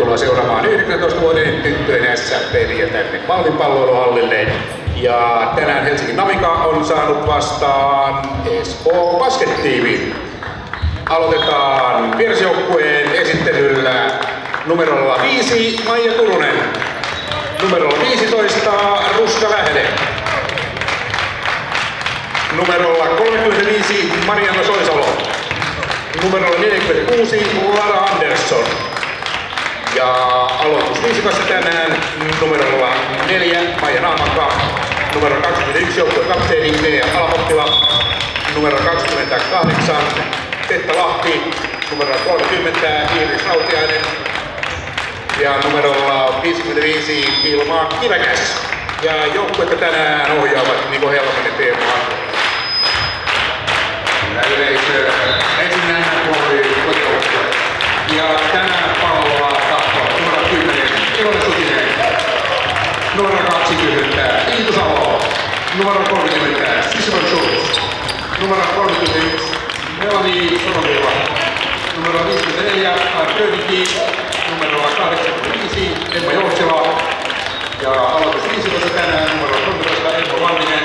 tervetuloa seuraamaan 19 vuoden tyttöjen SM-peliä tänne Malminpalloiluhallille. Ja tänään Helsingin Navika on saanut vastaan Espoo Basket-tiimin. Aloitetaan vierasjoukkueen esittelyllä numerolla 5 Maija Turunen, numerolla 15 Ruska Lähde, numerolla 35 Marianna Soisalo, numerolla 46 Lara Andersson. Ja aloitusviisikassa tänään. Numerolla 4 Maija Naamakka, numero 21 joukkueen kapteeni Mia Alamottila, numero 28 Tetta Lahti, numero 30 Iiris Rautiainen. Ja numerolla 55 Vilma Kiväkäs. Ja joukkuetta tänään ohjaavat Niko Helmanen ja Teemu ja yleisö. Ensimmäinen puoli kotijoukkue. Ja tänään 20 Iitu Salo, numero 30 Sisvan Schultz, numero 31 Melanie Sonomila, numero 54 Arkönikki, numero 85 Emma Joutsila ja aloitus 15 tänään. Numero 13 Emma Vanninen,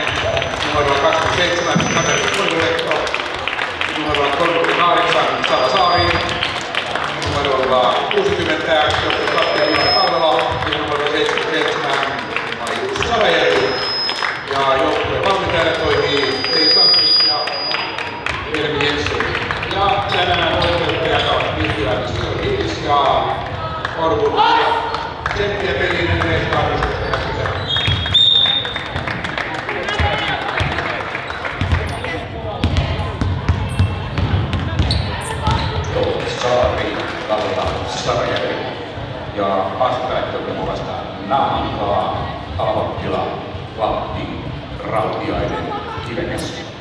numero 27 Katarina Koivuletto, numero 38 Sara Saari, numerolla 60 Jokko Kapteeni Juha Kalvela ja numero 77 Marius Sarajärvi. Ja joukkueen valmentajana toimii Tei Sanni ja Helmi Jensen. Ja tänään voittajana on Mihkelä Mr. Hillis ja Orvun Tsemppiä pelinen yleistarkastus. Saari, Kalla, Sarajärvi ja vastakkain muun vastaan Alhokkila, Lappi, Rautiainen, Kivekäs.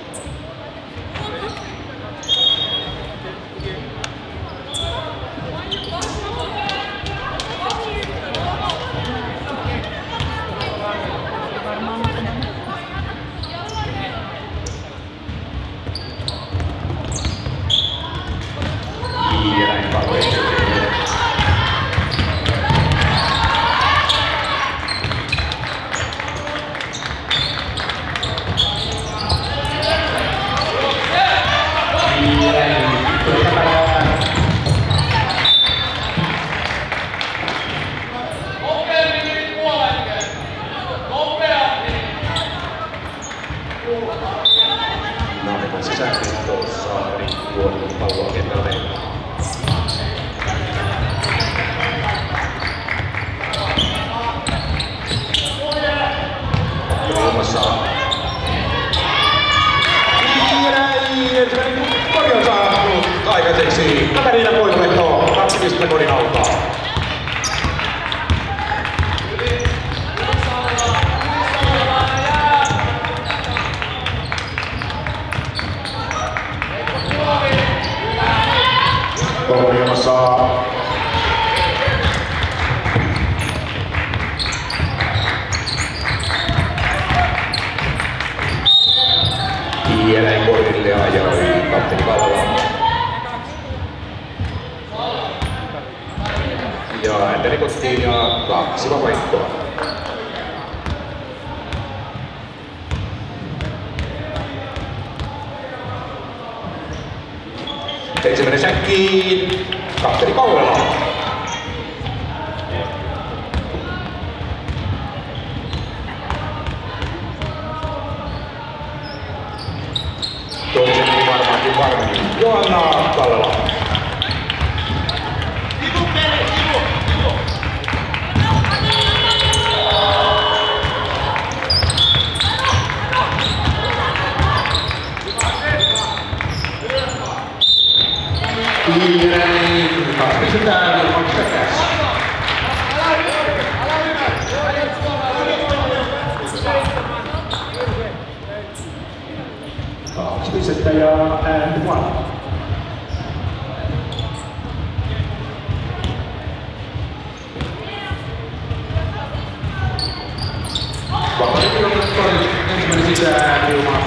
Good job, everyone.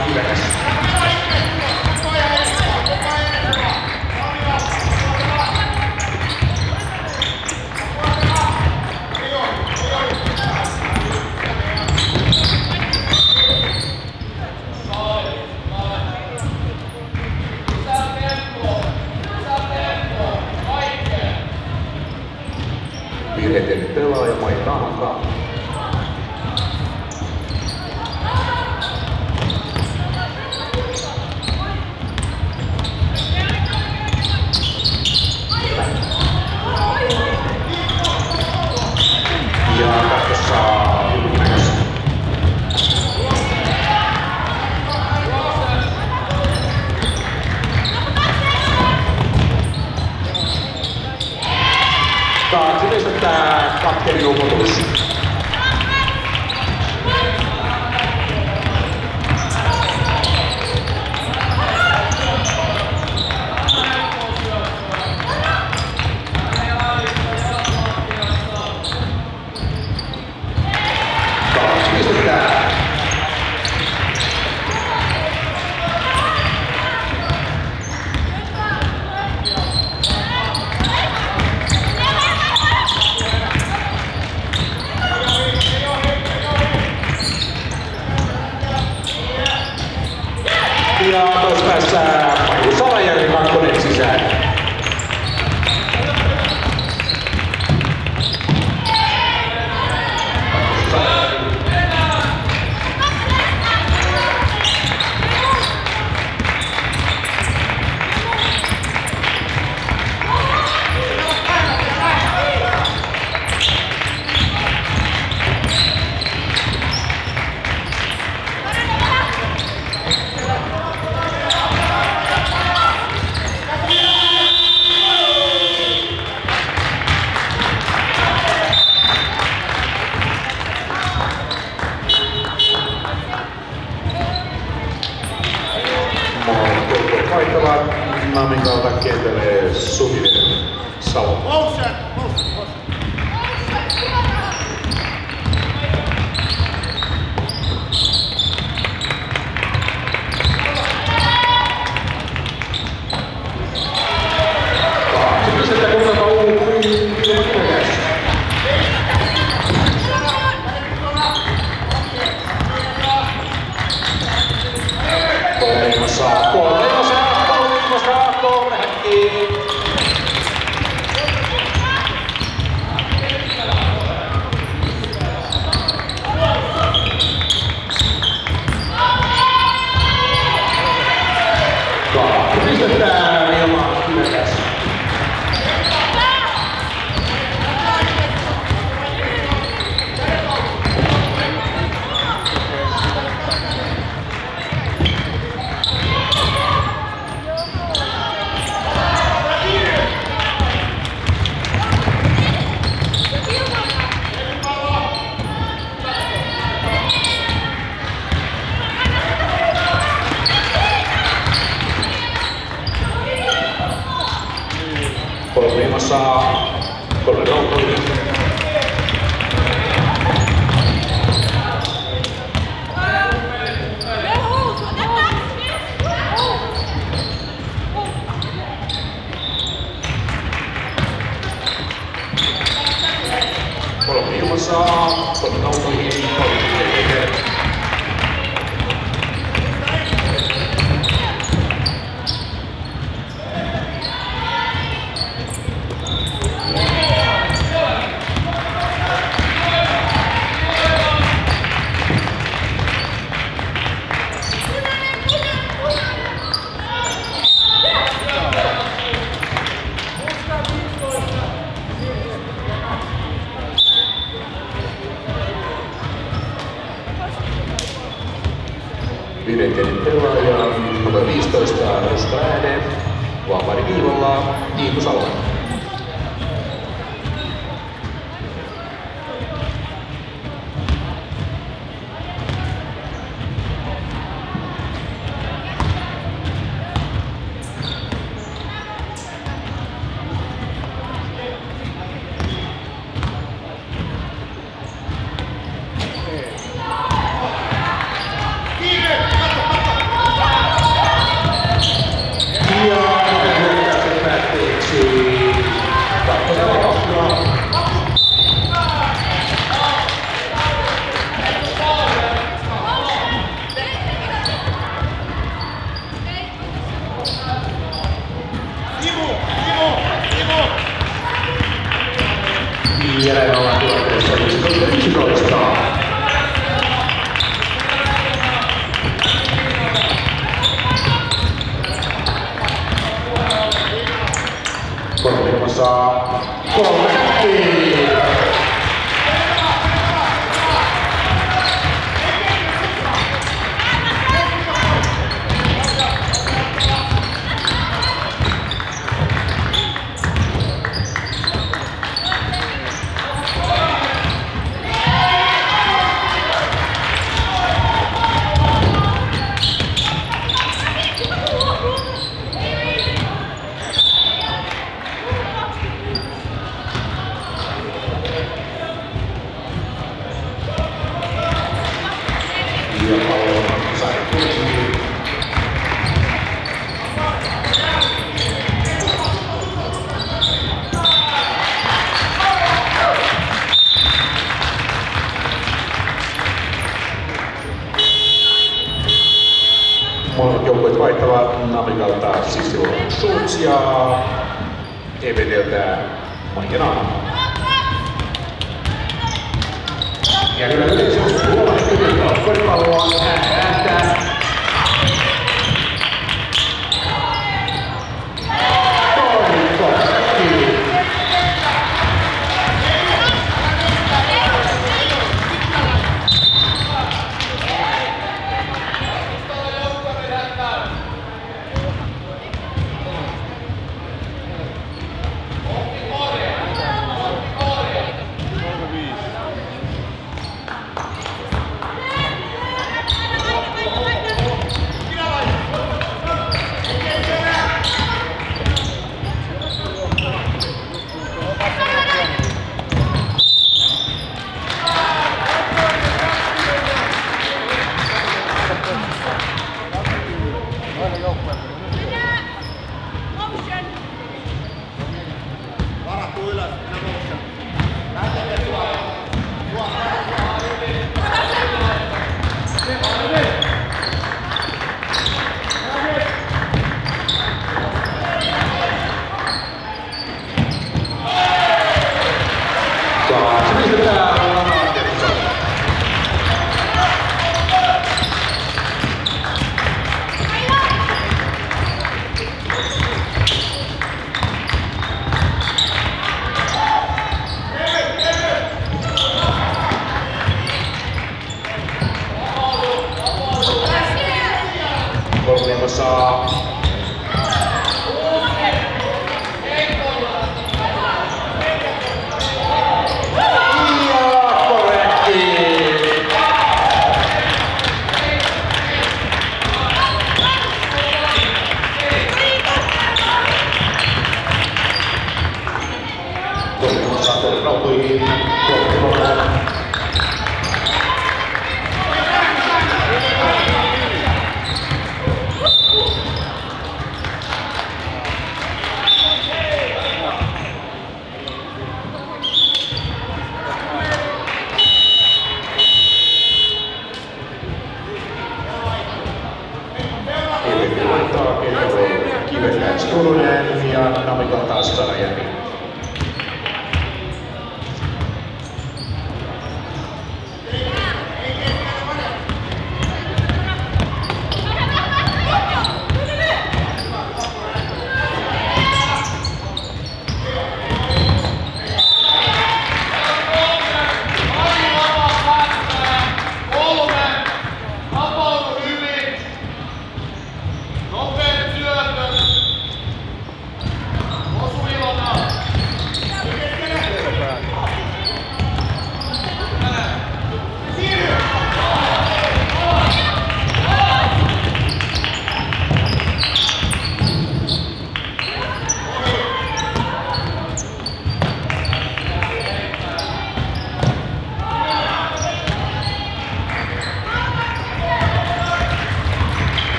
Namin kautta kentälle Suvinen Salo. Motion, motion, motion.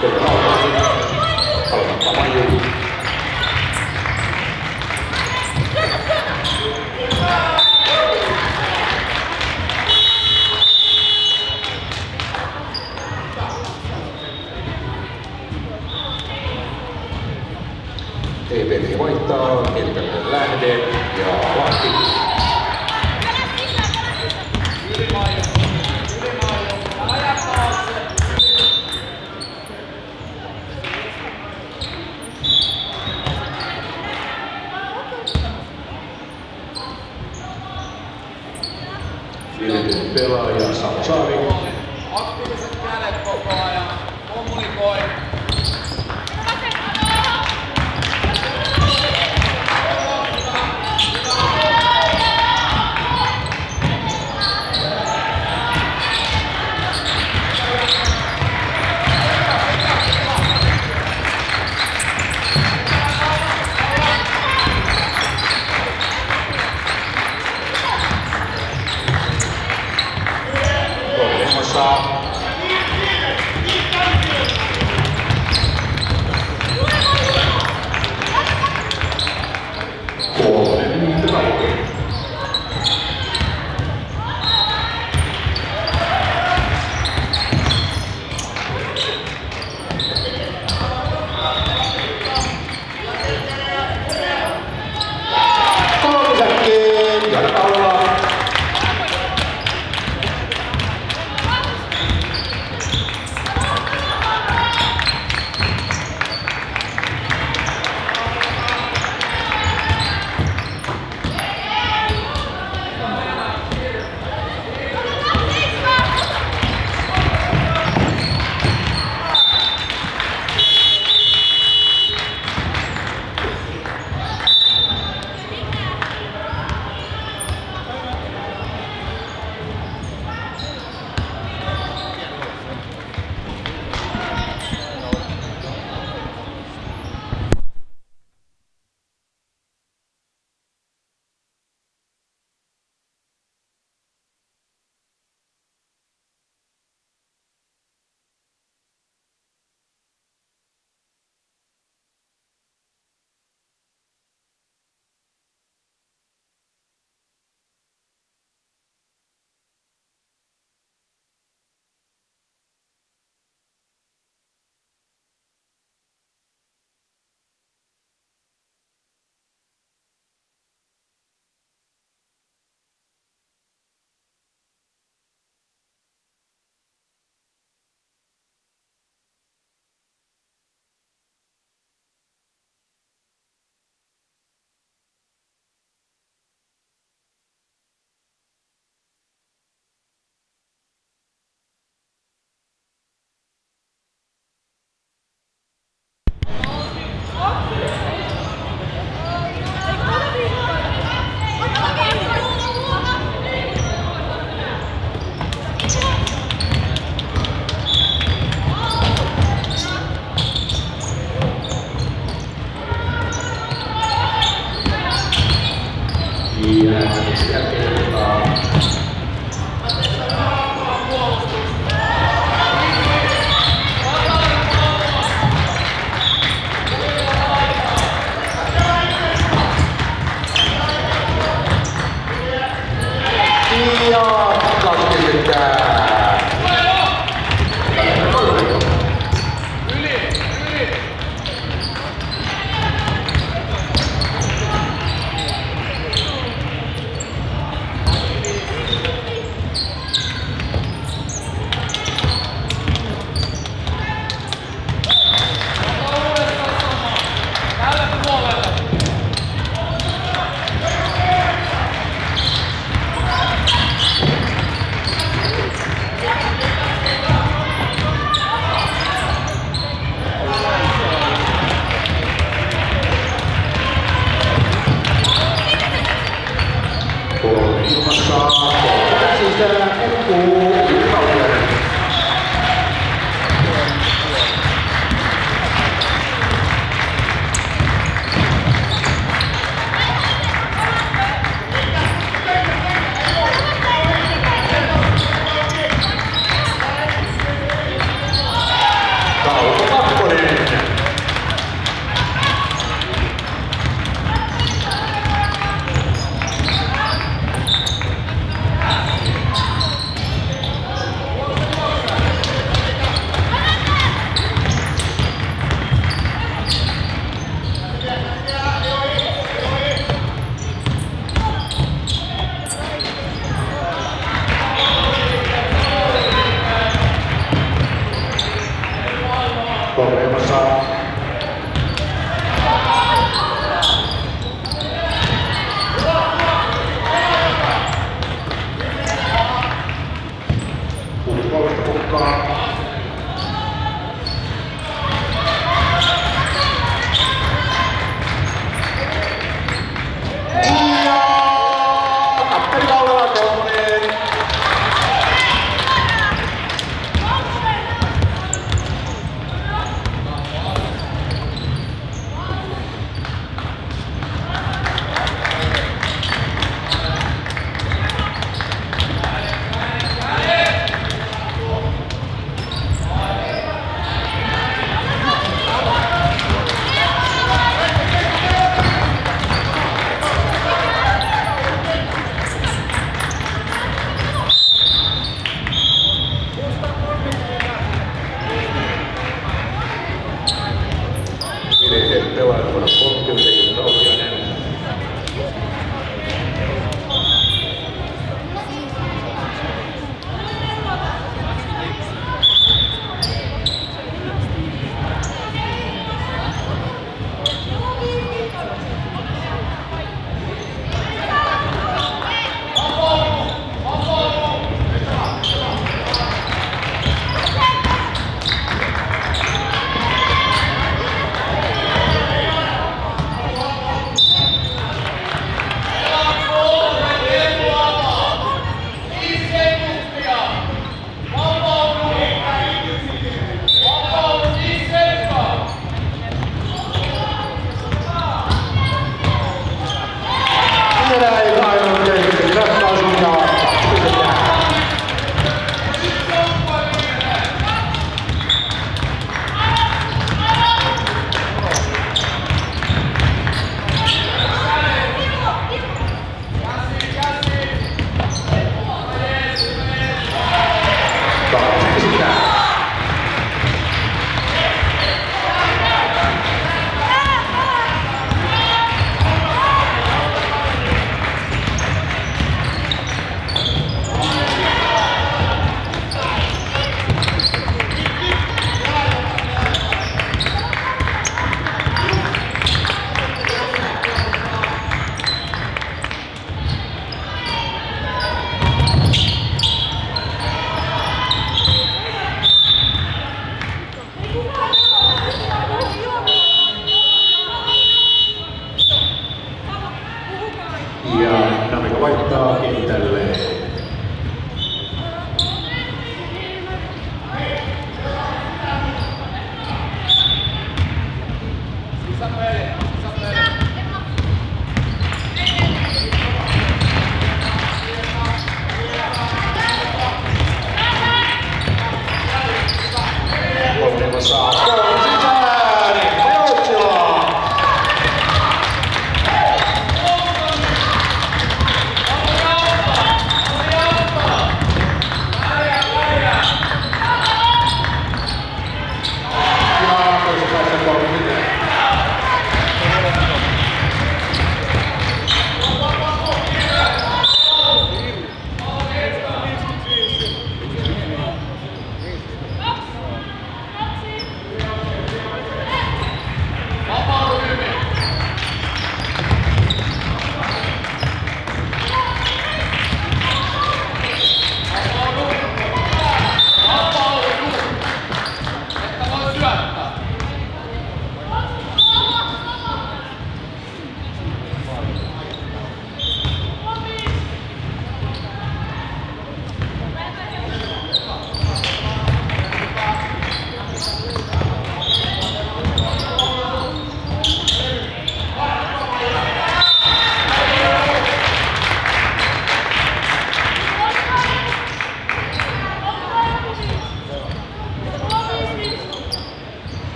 Good.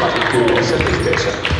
fácil.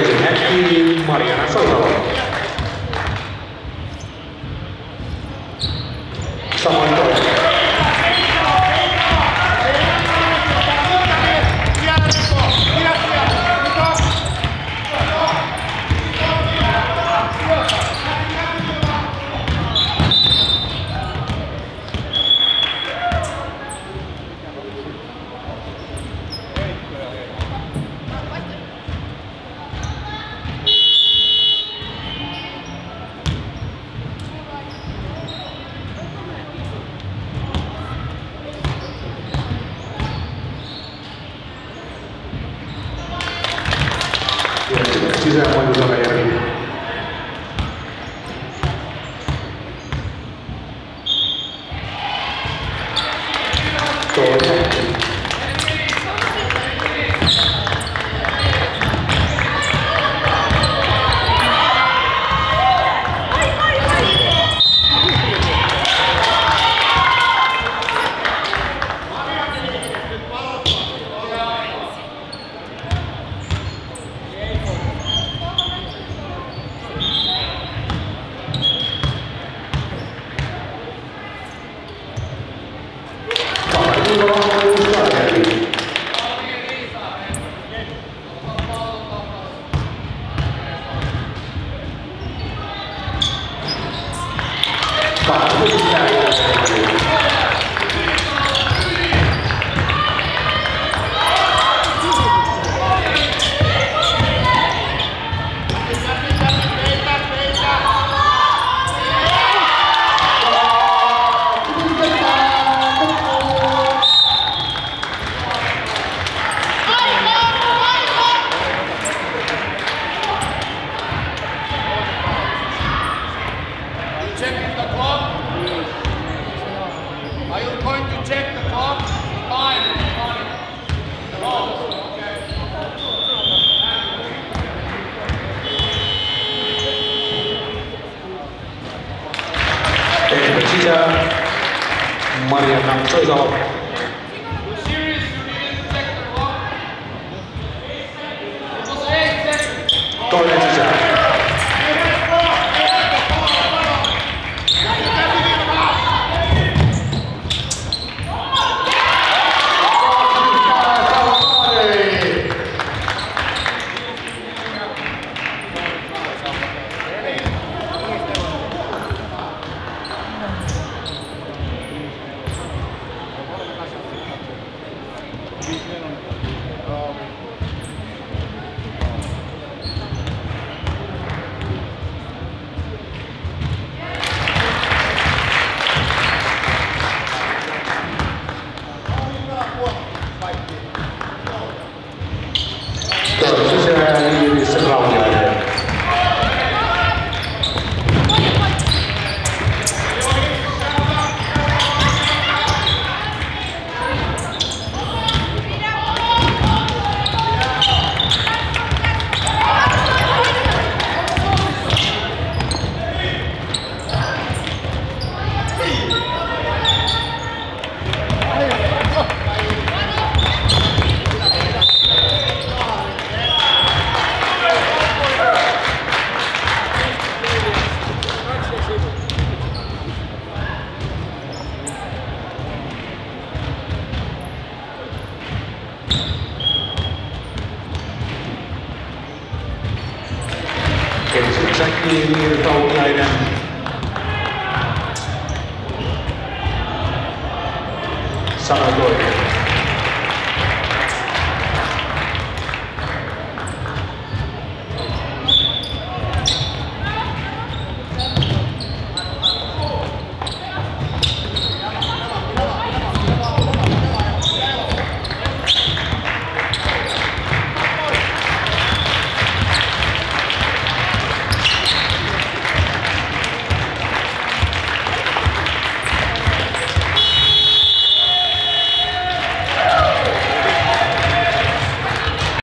Next meeting, Mariana Soto. đến từ vị Maria Nam Sợi Dầu Tôi là chị